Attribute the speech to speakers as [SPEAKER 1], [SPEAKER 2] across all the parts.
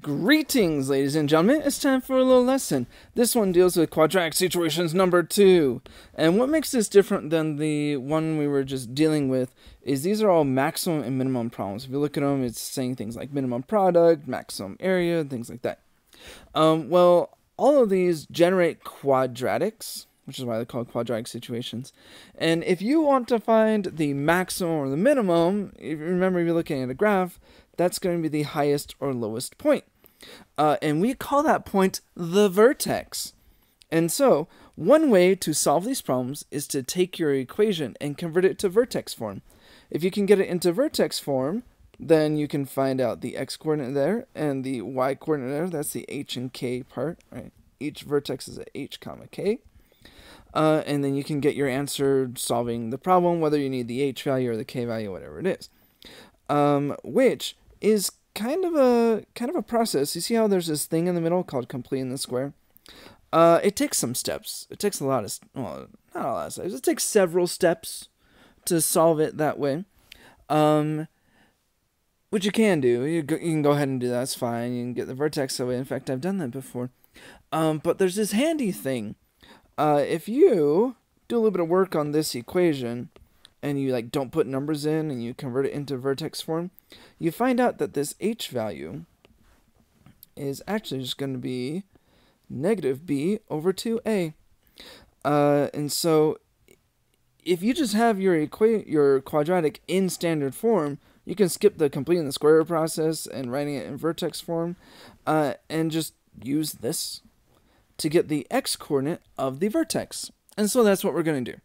[SPEAKER 1] Greetings, ladies and gentlemen. It's time for a little lesson. This one deals with quadratic situations number two. And what makes this different than the one we were just dealing with is these are all maximum and minimum problems. If you look at them, it's saying things like minimum product, maximum area, things like that. Um, well, all of these generate quadratics, which is why they're called quadratic situations. And if you want to find the maximum or the minimum, if you remember if you're looking at a graph, that's going to be the highest or lowest point. Uh, and we call that point the vertex. And so, one way to solve these problems is to take your equation and convert it to vertex form. If you can get it into vertex form, then you can find out the x coordinate there and the y coordinate there. That's the h and k part, right? Each vertex is a h comma k. Uh, and then you can get your answer solving the problem, whether you need the h value or the k value, whatever it is. Um, which is kind of a kind of a process. You see how there's this thing in the middle called completing the square? Uh, it takes some steps. It takes a lot of well, not a lot of steps. It takes several steps to solve it that way. Um, which you can do. You, go, you can go ahead and do that. That's fine. You can get the vertex away. In fact, I've done that before. Um, but there's this handy thing. Uh, if you do a little bit of work on this equation, and you like don't put numbers in and you convert it into vertex form, you find out that this h value is actually just going to be negative b over 2a. Uh, and so if you just have your equa- your quadratic in standard form, you can skip the completing the square process and writing it in vertex form uh, and just use this to get the x coordinate of the vertex. And so that's what we're going to do.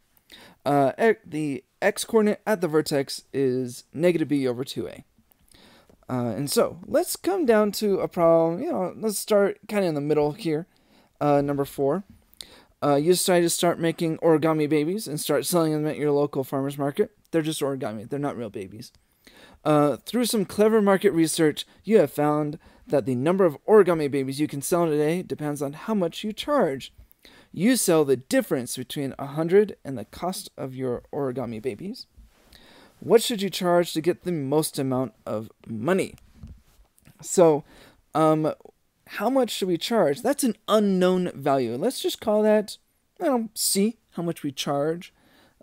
[SPEAKER 1] Uh, the x coordinate at the vertex is negative b over 2a. Uh, and so let's come down to a problem. You know, let's start kind of in the middle here. Uh, number four. Uh, you decide to start making origami babies and start selling them at your local farmer's market. They're just origami, they're not real babies. Uh, through some clever market research, you have found that the number of origami babies you can sell today depends on how much you charge. You sell the difference between a hundred and the cost of your origami babies. What should you charge to get the most amount of money? So, um, how much should we charge? That's an unknown value. Let's just call that, I don't C, how much we charge,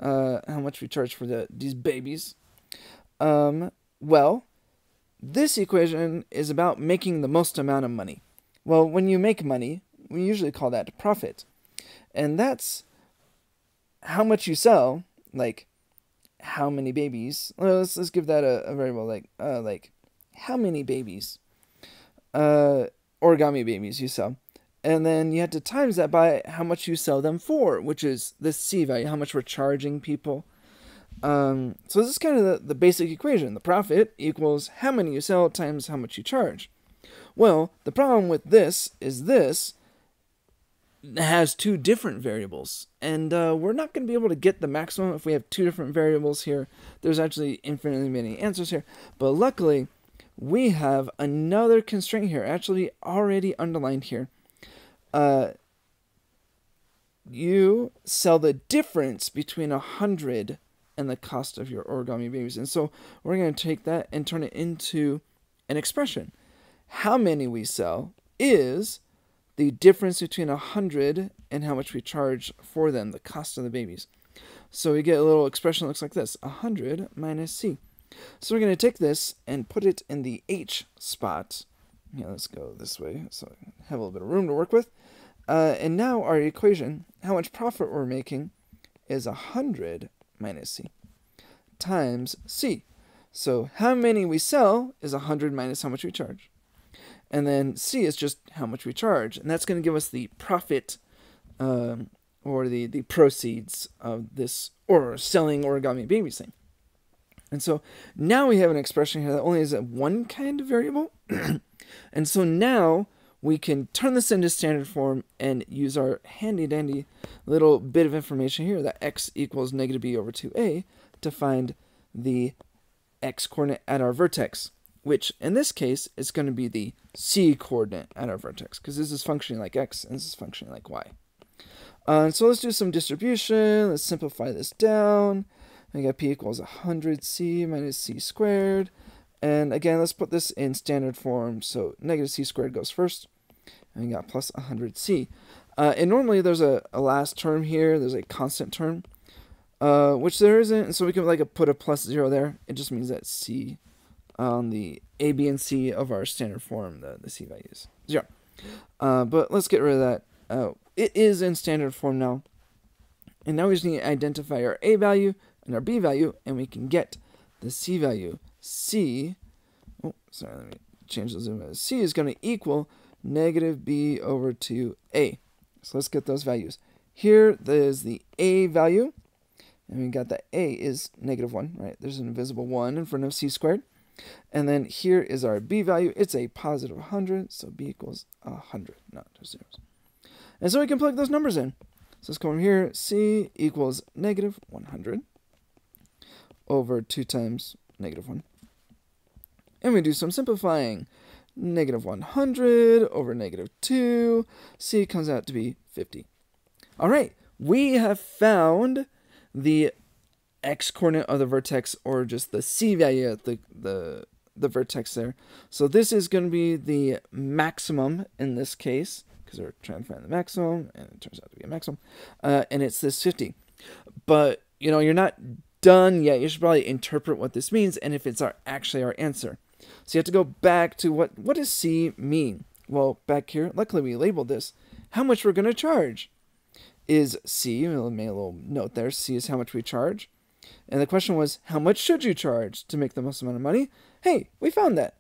[SPEAKER 1] uh, how much we charge for the these babies. Um, well, this equation is about making the most amount of money. Well, when you make money, we usually call that profit. And that's how much you sell, like how many babies. Well, let's let's give that a, a variable like uh like how many babies uh origami babies you sell. And then you have to times that by how much you sell them for, which is the C value, how much we're charging people. Um, so this is kind of the, the basic equation. The profit equals how many you sell times how much you charge. Well, the problem with this is this has two different variables, and uh, we're not going to be able to get the maximum if we have two different variables here. There's actually infinitely many answers here, but luckily we have another constraint here, actually already underlined here. Uh, you sell the difference between a hundred and the cost of your origami babies, and so we're going to take that and turn it into an expression. How many we sell is the difference between a hundred and how much we charge for them, the cost of the babies. So we get a little expression that looks like this, a hundred minus C. So we're going to take this and put it in the H spot. Yeah, let's go this way so I have a little bit of room to work with. Uh, and now our equation, how much profit we're making, is a 100 minus C times C. So how many we sell is a 100 minus how much we charge. And then C is just how much we charge. And that's going to give us the profit um, or the, the proceeds of this or selling origami babies thing. And so now we have an expression here that only has one kind of variable. and so now we can turn this into standard form and use our handy dandy little bit of information here that x equals negative b over 2a to find the x coordinate at our vertex which in this case is going to be the c coordinate at our vertex, because this is functioning like x and this is functioning like y. Uh, so let's do some distribution. Let's simplify this down. I got p equals 100c minus c squared. And again, let's put this in standard form. So negative c squared goes first. And we got plus 100c. Uh, and normally there's a, a last term here. There's a constant term, uh, which there isn't. So we can like put a plus 0 there. It just means that c on the a, b, and c of our standard form, the, the c values. 0. Uh, but let's get rid of that. Uh, it is in standard form now. And now we just need to identify our a value and our b value, and we can get the c value. c, oh, sorry, let me change the zoom. c is going to equal negative b over 2a. So let's get those values. Here, there's the a value, and we got that a is negative 1, right? There's an invisible 1 in front of c squared. And then here is our b value. It's a positive 100, so b equals 100, not just zeros. And so we can plug those numbers in. So let's from here. c equals negative 100 over 2 times negative 1. And we do some simplifying. Negative 100 over negative 2. c comes out to be 50. All right, we have found the x coordinate of the vertex or just the c value at the, the, the vertex there. So this is going to be the maximum in this case because we're trying to find the maximum and it turns out to be a maximum. Uh, and it's this 50. But, you know, you're not done yet. You should probably interpret what this means and if it's our actually our answer. So you have to go back to what, what does C mean? Well, back here, luckily we labeled this. How much we're going to charge is C, we'll make a little note there, C is how much we charge. And the question was, how much should you charge to make the most amount of money? Hey, we found that.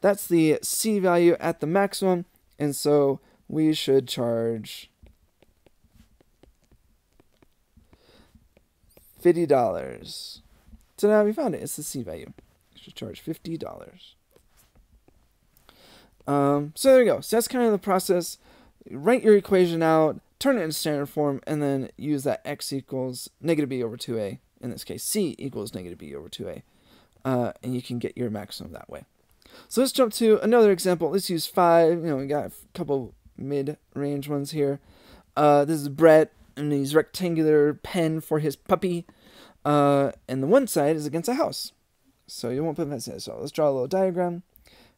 [SPEAKER 1] That's the C value at the maximum, and so we should charge $50. So now we found it. It's the C value. Should charge $50. Um, so there you go. So that's kind of the process. Write your equation out, turn it into standard form, and then use that x equals negative b over 2a in this case, c equals negative b over 2a. Uh, and you can get your maximum that way. So let's jump to another example. Let's use 5. You know, we got a couple mid-range ones here. Uh, this is Brett and his rectangular pen for his puppy. Uh, and the one side is against a house. So you won't put that in. So let's draw a little diagram.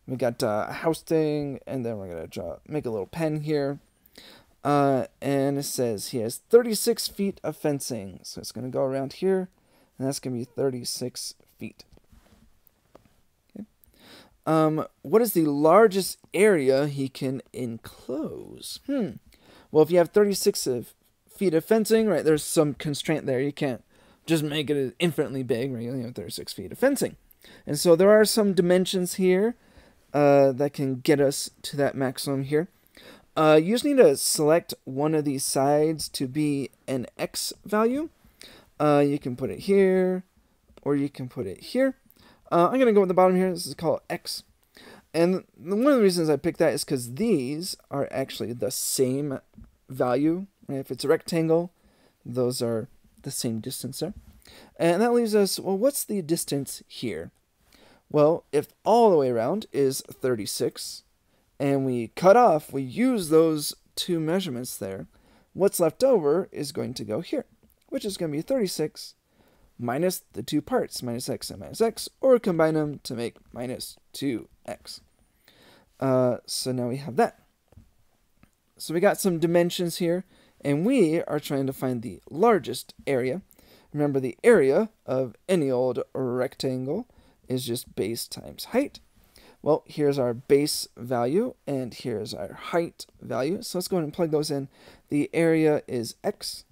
[SPEAKER 1] We got uh, a house thing, and then we're to draw, make a little pen here. Uh, and it says he has 36 feet of fencing. So it's to go around here, and that's to be 36 feet. Okay. Um, what is the largest area he can enclose? Hmm. Well, if you have 36 of feet of fencing, right, there's some constraint there. You can't just make it infinitely big, right? You have 36 feet of fencing. And so there are some dimensions here uh, that can get us to that maximum here. Uh, you just need to select one of these sides to be an x value. Uh, you can put it here, or you can put it here. Uh, I'm going to go with the bottom here. This is called x. And one of the reasons I picked that is because these are actually the same value. If it's a rectangle, those are the same distance there. And that leaves us, well, what's the distance here? Well, if all the way around is 36, and we cut off, we use those two measurements there, what's left over is going to go here, which is going to be 36 minus the two parts, minus x and minus x, or combine them to make minus 2x. Uh, so now we have that. So we got some dimensions here, and we are trying to find the largest area. Remember, the area of any old rectangle is just base times height. Well, here's our base value and here's our height value. So let's go ahead and plug those in. The area is x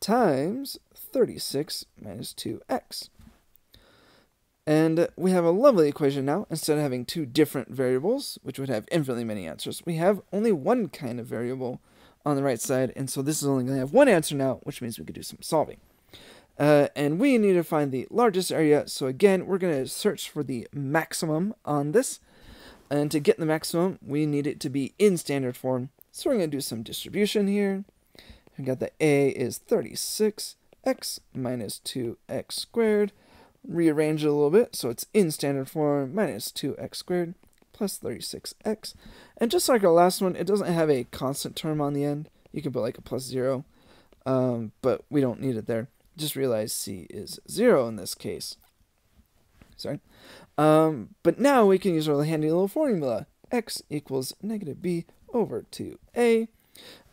[SPEAKER 1] times 36 minus 2x. And we have a lovely equation now. Instead of having two different variables, which would have infinitely many answers, we have only one kind of variable on the right side. And so this is only going to have one answer now, which means we could do some solving. Uh, and we need to find the largest area. So again, we're going to search for the maximum on this. And to get the maximum, we need it to be in standard form. So we're going to do some distribution here. We got the A is 36x minus 2x squared. Rearrange it a little bit so it's in standard form minus 2x squared plus 36x. And just like our last one, it doesn't have a constant term on the end. You can put like a plus zero, um, but we don't need it there just realize c is 0 in this case. sorry. Um, but now we can use our handy little formula. x equals negative b over 2a.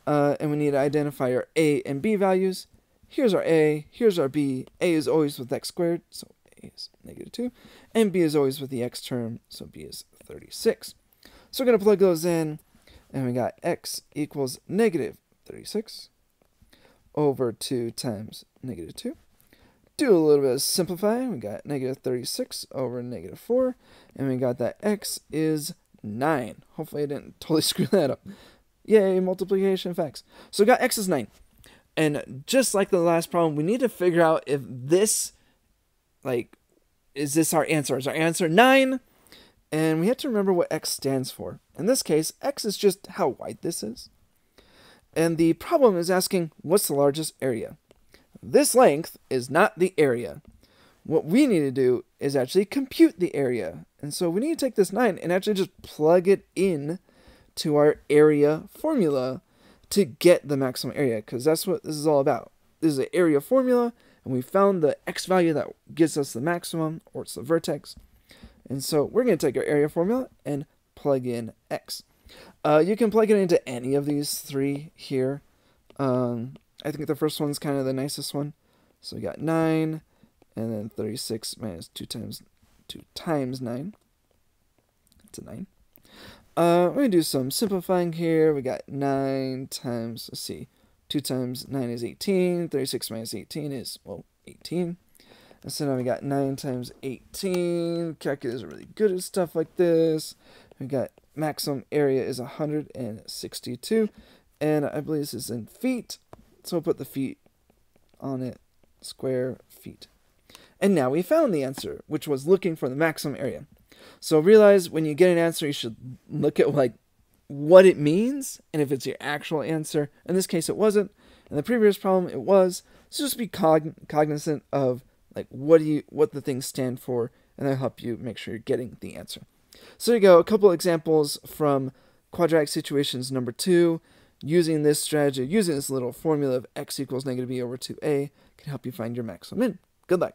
[SPEAKER 1] Uh, and we need to identify our a and b values. Here's our a, here's our b. a is always with x squared, so a is negative 2. And b is always with the x term, so b is 36. So we're going to plug those in, and we got x equals negative 36 over 2 times negative 2 do a little bit of simplifying. We got negative 36 over negative 4, and we got that x is 9. Hopefully I didn't totally screw that up. Yay, multiplication effects. So we got x is 9. And just like the last problem, we need to figure out if this, like, is this our answer? Is our answer 9? And we have to remember what x stands for. In this case, x is just how wide this is. And the problem is asking, what's the largest area? This length is not the area. What we need to do is actually compute the area. And so we need to take this 9 and actually just plug it in to our area formula to get the maximum area because that's what this is all about. This is an area formula and we found the x value that gives us the maximum or it's the vertex. And so we're going to take our area formula and plug in x. Uh, you can plug it into any of these three here. Um, I think the first one's kind of the nicest one. So we got 9, and then 36 minus 2 times 2 times 9. It's a 9. Uh, we're going to do some simplifying here. We got 9 times, let's see, 2 times 9 is 18. 36 minus 18 is, well, 18. And so now we got 9 times 18. Calculators are really good at stuff like this. We got maximum area is 162. And I believe this is in feet. So we'll put the feet on it, square feet. And now we found the answer, which was looking for the maximum area. So realize when you get an answer, you should look at like what it means and if it's your actual answer. In this case, it wasn't. In the previous problem, it was. So just be cog- cognizant of like what do you what the things stand for, and that'll help you make sure you're getting the answer. So there you go. A couple examples from quadratic situations number two using this strategy, using this little formula of x equals negative b over 2a can help you find your maximum min. Good luck.